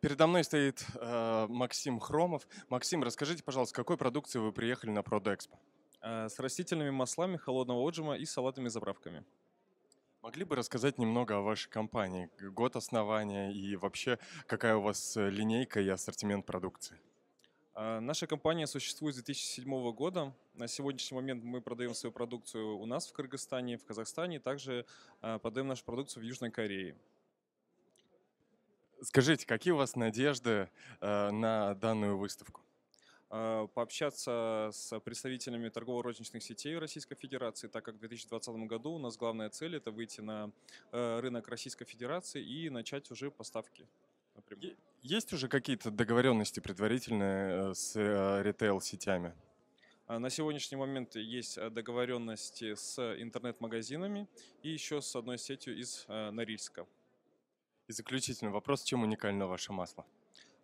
Передо мной стоит э, Максим Хромов. Максим, расскажите, пожалуйста, какой продукцией вы приехали на Продэкспо? Э, С растительными маслами холодного отжима и салатными заправками. Могли бы рассказать немного о вашей компании, год основания и вообще какая у вас э, линейка и ассортимент продукции? Э, Наша компания существует с 2007 года. На сегодняшний момент мы продаем свою продукцию у нас в Кыргызстане, в Казахстане, также э, продаем нашу продукцию в Южной Корее. Скажите, какие у вас надежды э, на данную выставку? Э, Пообщаться с представителями торгово-розничных сетей Российской Федерации, так как в 2020 году у нас главная цель – это выйти на э, рынок Российской Федерации и начать уже поставки напрямую. Есть уже какие-то договоренности предварительные э, с ритейл-сетями? А На сегодняшний момент есть договоренности с интернет-магазинами и еще с одной сетью из Норильска. И заключительный вопрос, чем уникально ваше масло?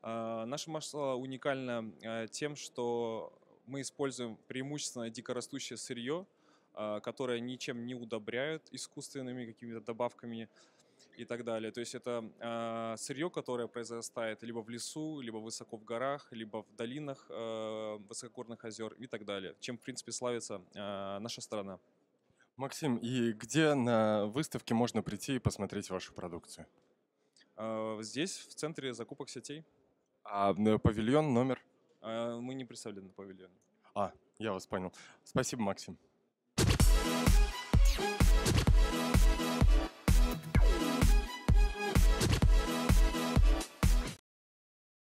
А, Наше масло уникально э, тем, что мы используем преимущественно дикорастущее сырье, а, которое ничем не удобряют искусственными какими-то добавками и так далее. То есть это а, сырье, которое произрастает либо в лесу, либо высоко в горах, либо в долинах э, высокогорных озер и так далее, чем, в принципе, славится а, наша страна. Максим, и где на выставке можно прийти и посмотреть вашу продукцию? А, Здесь, в центре закупок сетей, А павильон, номер? а, мы не представлены на павильоне. А, я вас понял. Спасибо, Максим.